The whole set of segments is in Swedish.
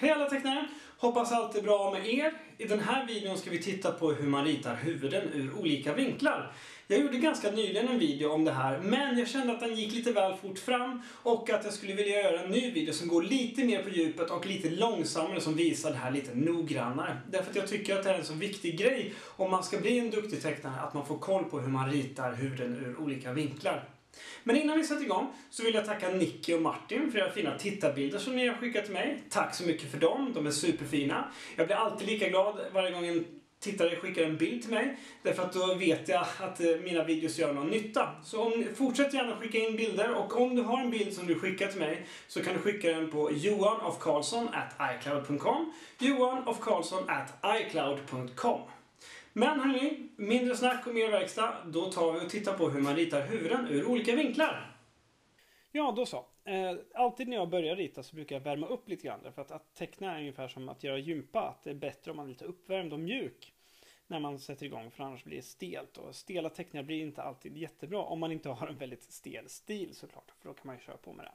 Hej alla tecknare! Hoppas allt är bra med er. I den här videon ska vi titta på hur man ritar huvuden ur olika vinklar. Jag gjorde ganska nyligen en video om det här, men jag kände att den gick lite väl fort fram och att jag skulle vilja göra en ny video som går lite mer på djupet och lite långsammare som visar det här lite noggrannare. Därför att jag tycker att det är en så viktig grej om man ska bli en duktig tecknare, att man får koll på hur man ritar huvuden ur olika vinklar. Men innan vi sätter igång så vill jag tacka Nicky och Martin för era fina tittarbilder som ni har skickat till mig. Tack så mycket för dem, de är superfina. Jag blir alltid lika glad varje gång en tittare skickar en bild till mig. Därför att då vet jag att eh, mina videos gör någon nytta. Så om, fortsätt gärna skicka in bilder och om du har en bild som du skickar till mig så kan du skicka den på johanofkarlsson.icloud.com johanofkarlsson.icloud.com men hörni, mindre snack och mer verkstad. Då tar vi och tittar på hur man ritar huvuden ur olika vinklar. Ja, då så. Eh, alltid när jag börjar rita så brukar jag värma upp lite grann. För att, att teckna är ungefär som att göra gympa. Att det är bättre om man är lite uppvärmd och mjuk när man sätter igång. För annars blir det stelt. Och stela teckningar blir inte alltid jättebra. Om man inte har en väldigt stel stil såklart. För då kan man ju köra på med den.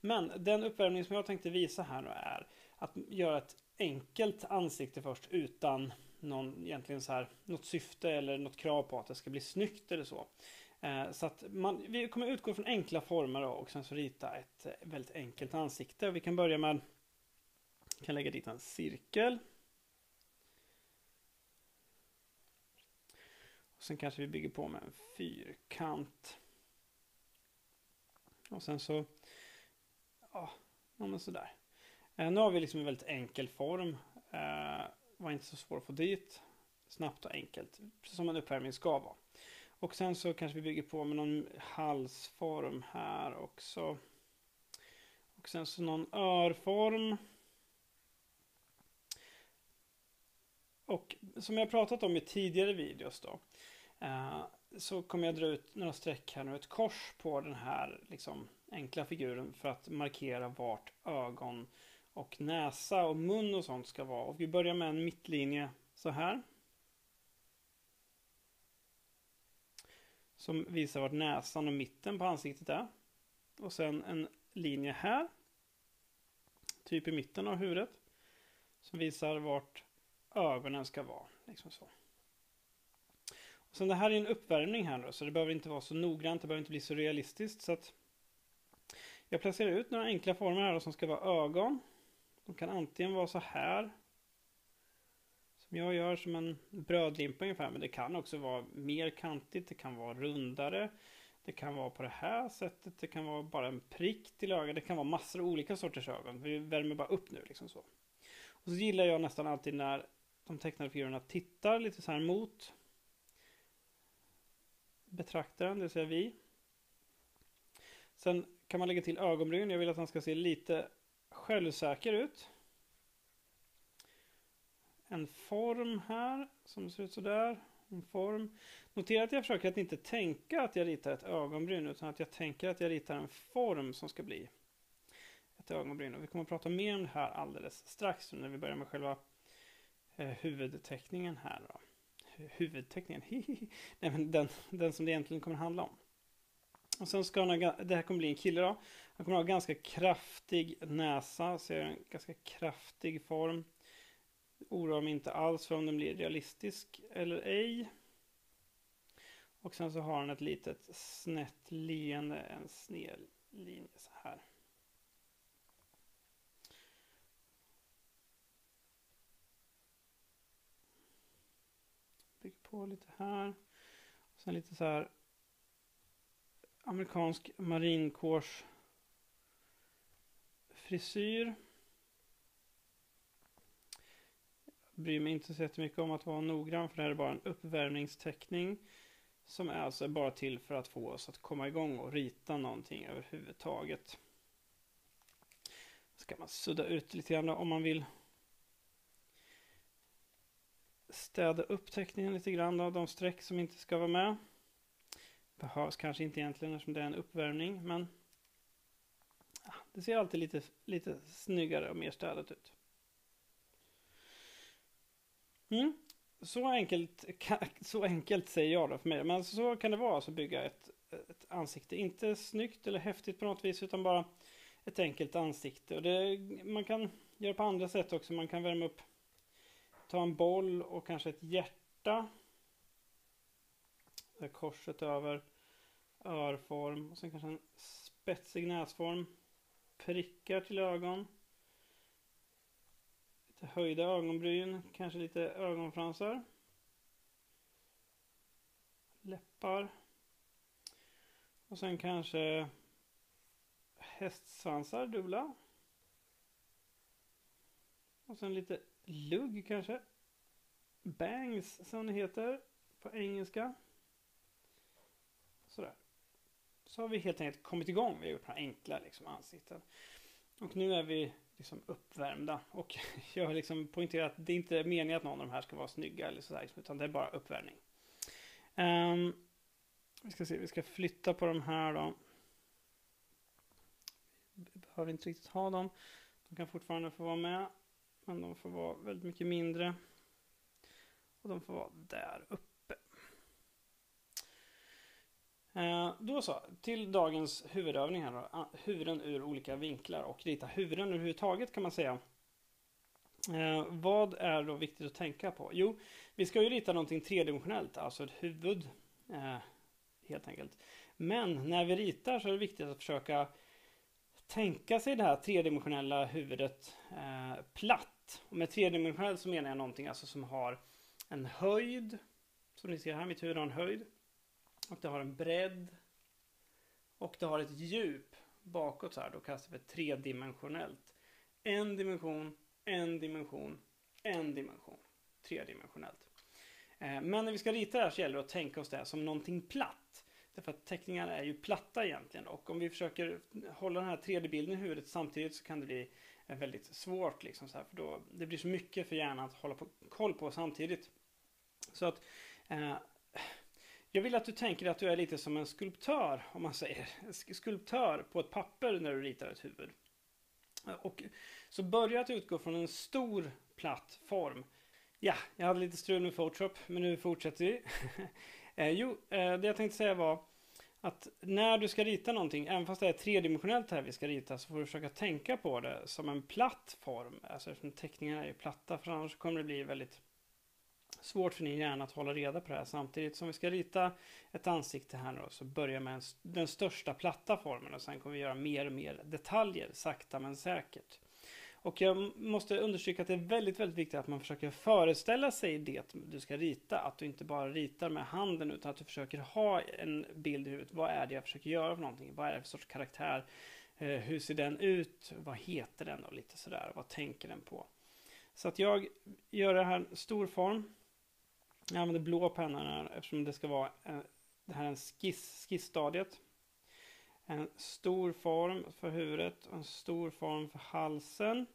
Men den uppvärmning som jag tänkte visa här nu är att göra ett enkelt ansikte först utan någon, egentligen så här, något syfte eller något krav på att det ska bli snyggt eller så. Eh, så att man, vi kommer utgå från enkla former och sen så rita ett eh, väldigt enkelt ansikte. Vi kan börja med, kan lägga dit en cirkel. Och sen kanske vi bygger på med en fyrkant. Och sen så, ja, men sådär. Eh, nu har vi liksom en väldigt enkel form var inte så svår att få dit. Snabbt och enkelt, precis som en uppvärmning ska vara. Och sen så kanske vi bygger på med någon halsform här också. Och sen så någon örform. Och som jag pratat om i tidigare videos då. Eh, så kommer jag dra ut några streck här nu, ett kors på den här liksom, enkla figuren för att markera vart ögon och näsa och mun och sånt ska vara. Och vi börjar med en mittlinje så här. Som visar vart näsan och mitten på ansiktet är. Och sen en linje här. Typ i mitten av huvudet. Som visar vart ögonen ska vara. Liksom så. Och sen det här är en uppvärmning här då, så det behöver inte vara så noggrant, det behöver inte bli så realistiskt. Så att jag placerar ut några enkla former här då, som ska vara ögon. De kan antingen vara så här. Som jag gör som en brödlimpa ungefär. Men det kan också vara mer kantigt. Det kan vara rundare. Det kan vara på det här sättet. Det kan vara bara en prick till ögat. Det kan vara massor av olika sorters ögon. Vi värmer bara upp nu liksom så. Och så gillar jag nästan alltid när de tecknade figurerna tittar lite så här mot betraktaren, det vill säga vi. Sen kan man lägga till ögonbryn. Jag vill att han ska se lite självsäker ut. En form här som ser ut sådär. En form. Notera att jag försöker att inte tänka att jag ritar ett ögonbryn utan att jag tänker att jag ritar en form som ska bli ett ögonbryn. Och vi kommer att prata mer om det här alldeles strax när vi börjar med själva eh, huvudteckningen här. Då. Huvudteckningen, Nej, men den, den som det egentligen kommer att handla om. Och sen ska den, det här kommer bli en kille då. Han kommer ha ganska kraftig näsa, ser en ganska kraftig form. Oroar mig inte alls för om den blir realistisk eller ej. Och sen så har han ett litet snett leende, en sned linje så här. Bygger på lite här. Och sen lite så här amerikansk marinkårs frisyr. Jag bryr mig inte så jättemycket om att vara noggrann för det här är bara en uppvärmningsteckning. Som är alltså bara till för att få oss att komma igång och rita någonting överhuvudtaget. Ska man sudda ut lite grann om man vill städa upp teckningen lite grann av de streck som inte ska vara med. Behövs kanske inte egentligen eftersom det är en uppvärmning men det ser alltid lite, lite snyggare och mer städat ut. Mm. Så, enkelt, så enkelt säger jag då för mig. Men så kan det vara att bygga ett, ett ansikte. Inte snyggt eller häftigt på något vis utan bara ett enkelt ansikte. Och det, man kan göra på andra sätt också. Man kan värma upp, ta en boll och kanske ett hjärta. Där korset över örform och sen kanske en spetsig näsform. Prickar till ögon. Lite höjda ögonbryn, kanske lite ögonfransar. Läppar. Och sen kanske hästsvansar dubbla. Och sen lite lugg kanske. Bangs som det heter på engelska. Sådär. Så har vi helt enkelt kommit igång. Vi har gjort några enkla liksom, ansikten. Och nu är vi liksom uppvärmda. Och jag har liksom poängterat att det är inte meningen att någon av de här ska vara snygga eller sådär. Liksom, utan det är bara uppvärmning. Um, vi ska se, vi ska flytta på de här då. Vi behöver inte riktigt ha dem. De kan fortfarande få vara med. Men de får vara väldigt mycket mindre. Och de får vara där uppe. Eh, Eh, då så, till dagens huvudövning här då. Ah, huvuden ur olika vinklar och rita huvuden överhuvudtaget kan man säga. Eh, vad är då viktigt att tänka på? Jo, vi ska ju rita någonting tredimensionellt, alltså ett huvud. Eh, helt enkelt. Men när vi ritar så är det viktigt att försöka tänka sig det här tredimensionella huvudet eh, platt. Och med tredimensionellt så menar jag någonting alltså som har en höjd. Som ni ser här, mitt huvud har en höjd. Och det har en bredd. Och det har ett djup bakåt så här. Då kallas det för tredimensionellt. En dimension, en dimension, en dimension. Tredimensionellt. Eh, men när vi ska rita det här så gäller det att tänka oss det som någonting platt. Därför att teckningar är ju platta egentligen. Och om vi försöker hålla den här 3D-bilden i huvudet samtidigt så kan det bli eh, väldigt svårt. Liksom så här, för då, det blir så mycket för hjärnan att hålla på, koll på samtidigt. Så att eh, jag vill att du tänker att du är lite som en skulptör, om man säger. Skulptör på ett papper när du ritar ett huvud. Och så börja att utgå från en stor platt form. Ja, jag hade lite strul med Photoshop, men nu fortsätter vi. eh, jo, eh, det jag tänkte säga var att när du ska rita någonting, även fast det är tredimensionellt här vi ska rita, så får du försöka tänka på det som en platt form. Alltså eftersom teckningarna är ju platta, för annars kommer det bli väldigt svårt för din hjärna att hålla reda på det här. Samtidigt som vi ska rita ett ansikte här nu då, så börjar med den största platta formen och sen kommer vi göra mer och mer detaljer, sakta men säkert. Och jag måste understryka att det är väldigt, väldigt viktigt att man försöker föreställa sig det du ska rita. Att du inte bara ritar med handen utan att du försöker ha en bild i huvudet. Vad är det jag försöker göra för någonting? Vad är det för sorts karaktär? Eh, hur ser den ut? Vad heter den? Och lite sådär. Vad tänker den på? Så att jag gör det här stor form. Jag använder blå pennan här eftersom det ska vara en, det här är en skiss, skissstadiet. En stor form för huvudet och en stor form för halsen.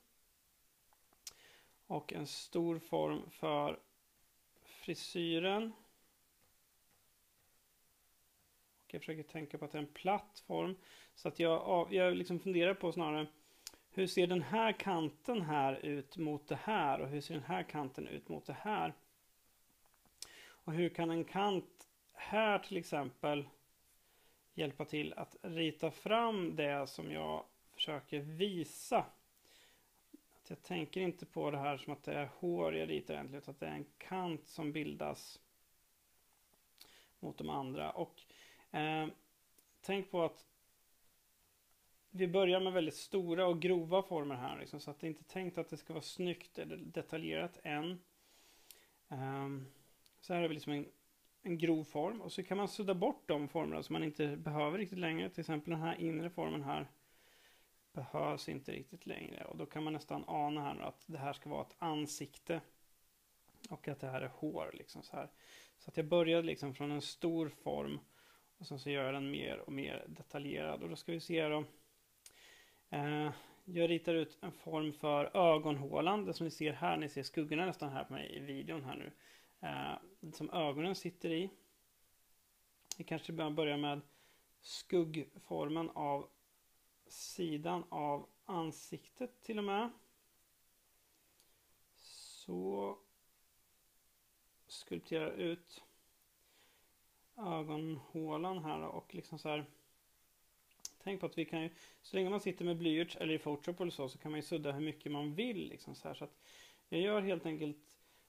Och en stor form för frisyren. Och jag försöker tänka på att det är en platt form. Så att jag, jag liksom funderar på snarare hur ser den här kanten här ut mot det här och hur ser den här kanten ut mot det här. Och hur kan en kant här till exempel hjälpa till att rita fram det som jag försöker visa. Att jag tänker inte på det här som att det är hår jag ritar egentligen, utan att det är en kant som bildas mot de andra. Och eh, tänk på att vi börjar med väldigt stora och grova former här, liksom, så att det är inte tänkt att det ska vara snyggt eller detaljerat än. Um, så här har vi liksom en, en grov form. Och så kan man sudda bort de formerna som man inte behöver riktigt längre. Till exempel den här inre formen här behövs inte riktigt längre. Och då kan man nästan ana här att det här ska vara ett ansikte. Och att det här är hår liksom så här. Så att jag började liksom från en stor form. Och sen så gör jag den mer och mer detaljerad. Och då ska vi se då. Eh, jag ritar ut en form för ögonhålan, det som ni ser här, ni ser skuggorna nästan här på mig i videon här nu. Eh, som ögonen sitter i. Vi kanske börjar med skuggformen av sidan av ansiktet till och med. Så skulpterar ut ögonhålan här och liksom så här Tänk på att vi kan ju, så länge man sitter med blyerts eller i Photoshop eller så, så kan man ju sudda hur mycket man vill. Liksom så, här. så att jag gör helt enkelt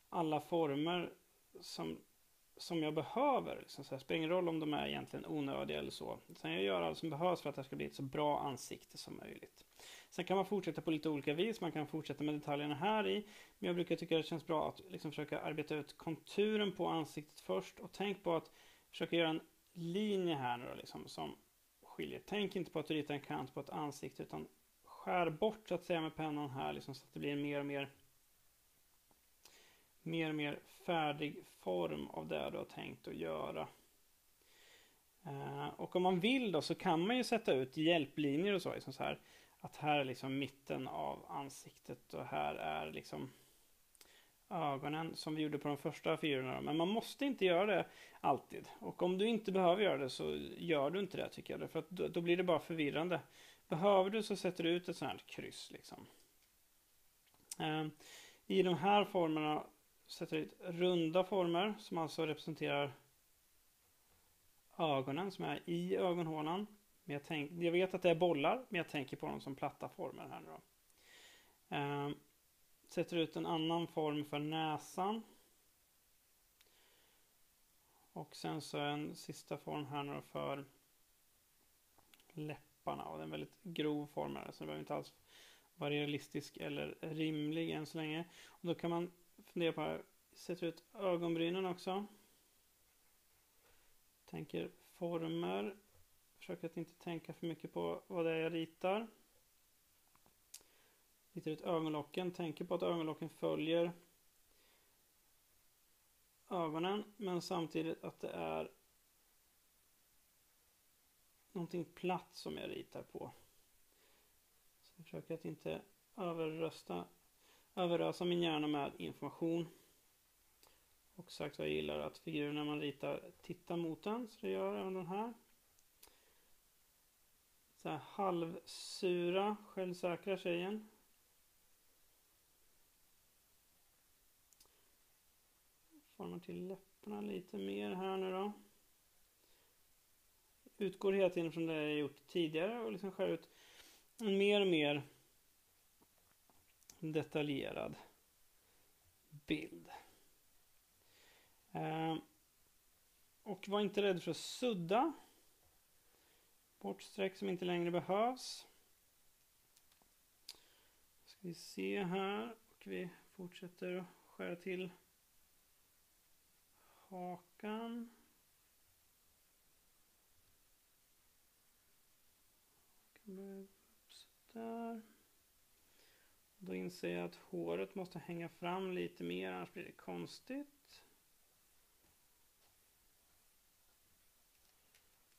alla former som, som jag behöver. Liksom så här. Spelar ingen roll om de är egentligen onödiga eller så. Sen jag gör allt som behövs för att det ska bli ett så bra ansikte som möjligt. Sen kan man fortsätta på lite olika vis. Man kan fortsätta med detaljerna här i. Men jag brukar tycka det känns bra att liksom försöka arbeta ut konturen på ansiktet först. Och tänk på att försöka göra en linje här nu då, liksom, som skiljer. Tänk inte på att du ritar en kant på ett ansikte utan skär bort så att säga med pennan här liksom, så att det blir mer och mer mer och mer färdig form av det du har tänkt att göra. Eh, och om man vill då så kan man ju sätta ut hjälplinjer och så. Liksom så här, att här är liksom mitten av ansiktet och här är liksom ögonen som vi gjorde på de första fyrorna. Men man måste inte göra det alltid. Och om du inte behöver göra det så gör du inte det tycker jag. För att då, då blir det bara förvirrande. Behöver du så sätter du ut ett sånt här kryss liksom. Eh, I de här formerna sätter ut runda former som alltså representerar ögonen som är i ögonhålan. Men jag, tänk, jag vet att det är bollar, men jag tänker på dem som platta former här nu då. Eh, sätter ut en annan form för näsan. Och sen så en sista form här nu för läpparna. Och det är en väldigt grov form här, så det behöver inte alls vara realistisk eller rimlig än så länge. Och då kan man Funderar på, här, sätter ut ögonbrynen också. Tänker former. Försöker att inte tänka för mycket på vad det är jag ritar. Ritar ut ögonlocken. Tänker på att ögonlocken följer ögonen. Men samtidigt att det är någonting platt som jag ritar på. Så jag försöker att inte överrösta, överösa min hjärna med information. Och sagt jag gillar att figurerna man ritar tittar mot den. Så det gör även den här. Så här halvsura, självsäkra tjejen. Formar till läpparna lite mer här nu då. Utgår hela tiden från det jag gjort tidigare och liksom skär ut en mer och mer detaljerad bild. Eh, och var inte rädd för att sudda. Bort streck som inte längre behövs. Ska vi se här. Och vi fortsätter att skära till hakan. Där. Då inser jag att håret måste hänga fram lite mer annars blir det konstigt.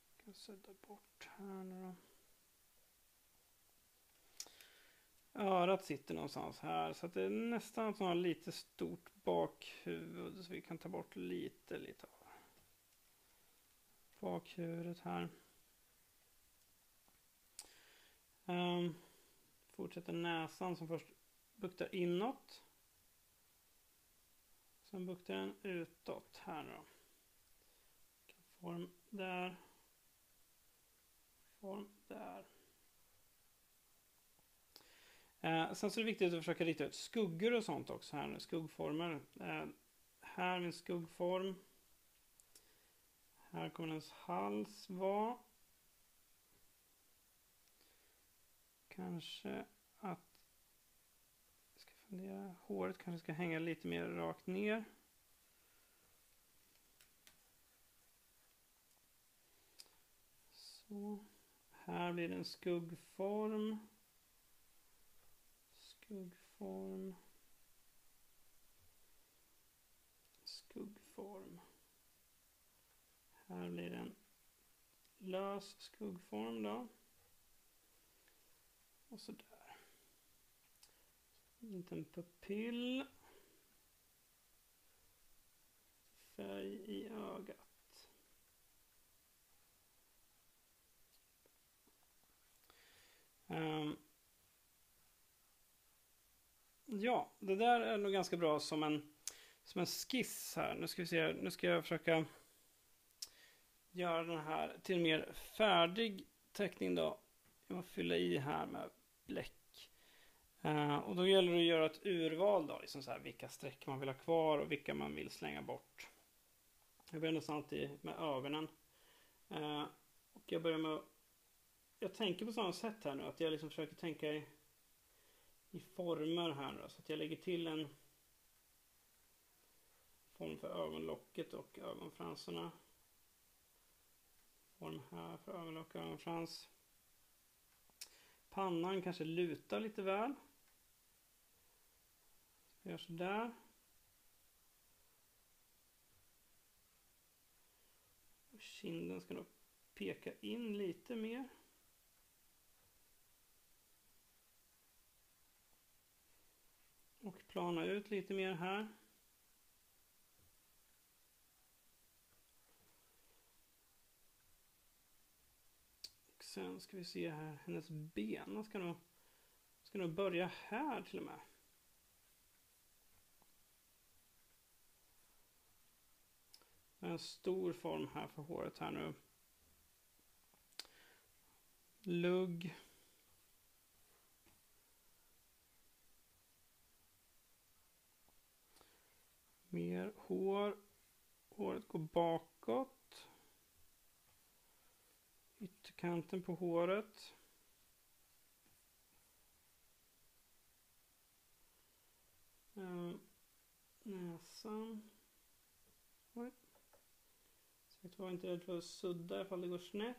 Ska sudda bort här nu då. Örat sitter någonstans här så att det är nästan som lite stort bakhuvud så vi kan ta bort lite lite av bakhuvudet här. Um, fortsätter näsan som först buktar inåt. Sen buktar den utåt här då. Form där form där. Eh, sen så är det viktigt att försöka rita ut skuggor och sånt också här nu, skuggformer. Eh, här min skuggform. Här kommer hennes hals vara. Kanske att jag ska fundera. Håret kanske ska hänga lite mer rakt ner. Så. Här blir det en skuggform. Skuggform. Skuggform. Här blir det en lös skuggform då. Och sådär. En liten pupill. Färg i ögat. Um, ja, det där är nog ganska bra som en, som en skiss här. Nu ska vi se, nu ska jag försöka göra den här till en mer färdig teckning då. Jag man fylla i här med bläck. Uh, eh, och då gäller det att göra ett urval då, liksom så här, vilka streck man vill ha kvar och vilka man vill slänga bort. Jag börjar nästan alltid med ögonen. Uh, och jag börjar med Jag tänker på samma sätt här nu, att jag liksom försöker tänka i, i former här nu. Så att jag lägger till en form för ögonlocket och ögonfransarna. Form här för ögonlock och ögonfrans. Pannan kanske lutar lite väl. Jag gör sådär. Kinden ska nog peka in lite mer. Och plana ut lite mer här. Sen ska vi se här, hennes bena ska nog, ska nog börja här till och med. En stor form här för håret här nu. Lugg. Mer hår. Håret går bakåt Kanten på håret. Ehm, näsan. Oj. Sagt var inte rädd för att sudda ifall det går snett.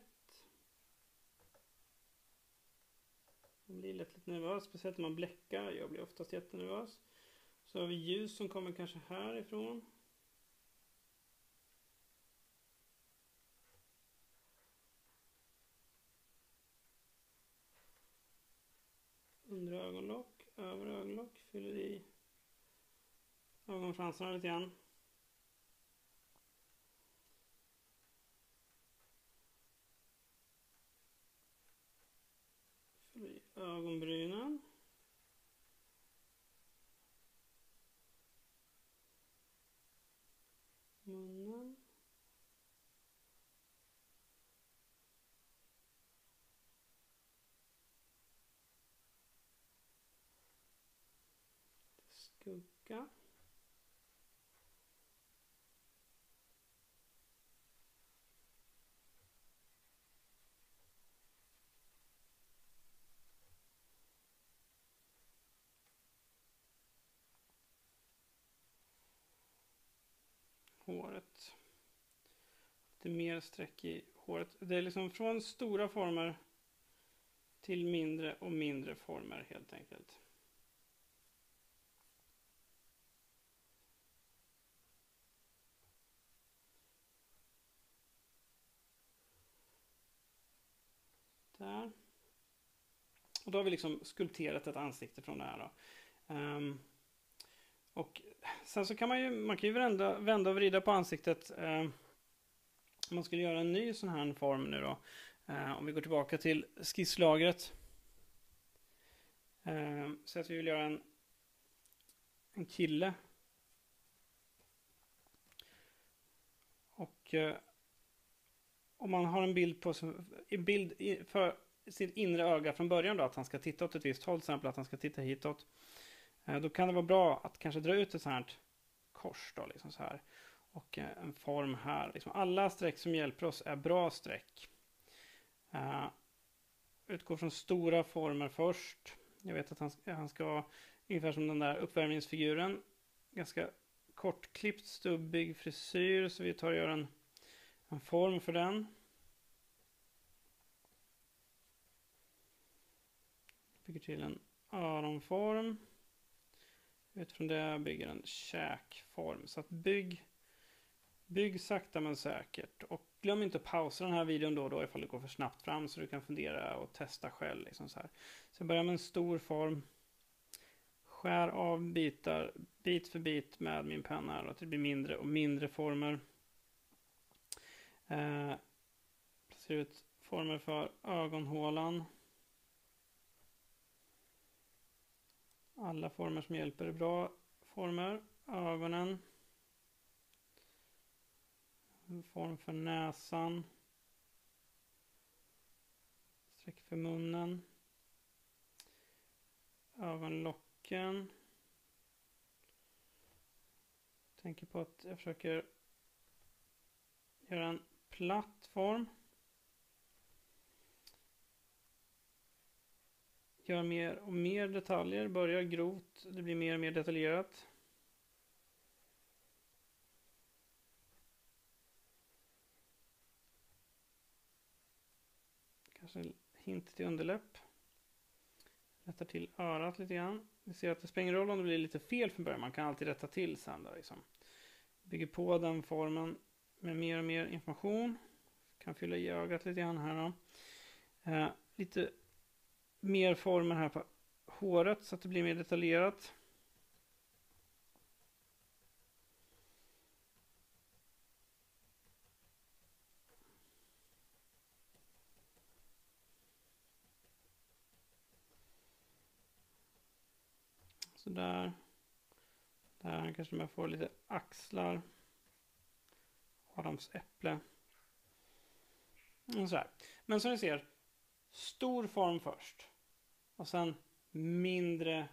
Man blir lätt lite nervös, speciellt när man bläckar. Jag blir oftast jättenervös. Så har vi ljus som kommer kanske härifrån. Undre ögonlock, övre ögonlock. Fyller i ögonfransarna lite grann. Fyller i ögonbrynen. Munnen. Skugga. Håret. Lite mer streck i håret. Det är liksom från stora former till mindre och mindre former helt enkelt. Där. Och då har vi liksom skulpterat ett ansikte från det här. Då. Um, och sen så kan man ju, man kan ju vända, vända och vrida på ansiktet. Um, man skulle göra en ny sån här form nu då. Uh, om vi går tillbaka till skisslagret. Uh, så att vi vill göra en, en kille. Och uh, om man har en bild på en bild för sitt inre öga från början då, att han ska titta åt ett visst håll, till exempel att han ska titta hitåt. Eh, då kan det vara bra att kanske dra ut ett sånt här kors då, liksom så här. Och eh, en form här. Liksom alla streck som hjälper oss är bra streck. Uh, från stora former först. Jag vet att han, han ska ungefär som den där uppvärmningsfiguren. Ganska kortklippt, stubbig frisyr. Så vi tar och gör en en form för den. Bygger till en öronform. Utifrån det bygger en käkform. Så att bygg, bygg sakta men säkert. Och glöm inte att pausa den här videon då och då ifall det går för snabbt fram så du kan fundera och testa själv. Liksom så, här. så jag börjar med en stor form. Skär av bitar bit för bit med min penna och att det blir mindre och mindre former. Eh, placera ut former för ögonhålan. Alla former som hjälper är bra former. Ögonen. En form för näsan. Streck för munnen. Ögonlocken. Tänker på att jag försöker göra en platt form. Gör mer och mer detaljer, börjar grovt, det blir mer och mer detaljerat. Kanske en hint till underläpp. Rättar till örat lite grann. Vi ser att det spelar ingen roll om det blir lite fel från början, man kan alltid rätta till sen där liksom. Bygger på den formen med mer och mer information. Kan fylla i ögat lite grann här då. Eh, lite mer former här på håret så att det blir mer detaljerat. Sådär. Där kanske man får lite axlar. Adams äpple. Mm, och så här. Men som ni ser, stor form först. Och sen mindre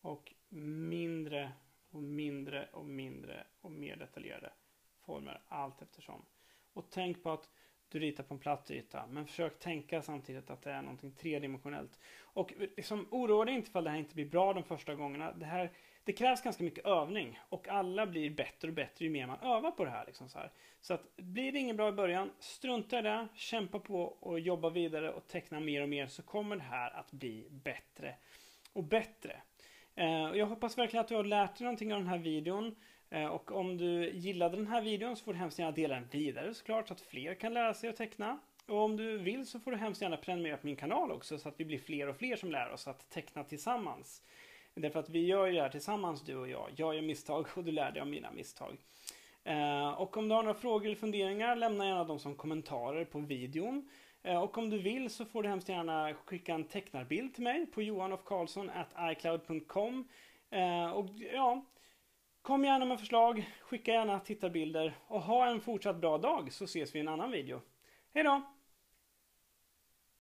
och mindre och mindre och mindre och mer detaljerade former allt eftersom. Och tänk på att du ritar på en platt yta, men försök tänka samtidigt att det är någonting tredimensionellt. Och liksom, oroa dig inte ifall det här inte blir bra de första gångerna. Det, här, det krävs ganska mycket övning och alla blir bättre och bättre ju mer man övar på det här. Liksom så, här. så att blir det inget bra i början, strunta i det, kämpa på och jobba vidare och teckna mer och mer så kommer det här att bli bättre och bättre. Eh, jag hoppas verkligen att du har lärt dig någonting av den här videon. Eh, och om du gillade den här videon så får du hemskt gärna dela den vidare såklart så att fler kan lära sig att teckna. Och om du vill så får du hemskt gärna prenumerera på min kanal också så att vi blir fler och fler som lär oss att teckna tillsammans. Därför att vi gör ju det här tillsammans du och jag. Jag gör misstag och du lär dig av mina misstag. Eh, och om du har några frågor eller funderingar lämna gärna dem som kommentarer på videon. Eh, och om du vill så får du hemskt gärna skicka en tecknarbild till mig på johanofkarlsson.icloud.com. Eh, och ja, Kom gärna med förslag, skicka gärna tittarbilder och ha en fortsatt bra dag så ses vi i en annan video. Hej då!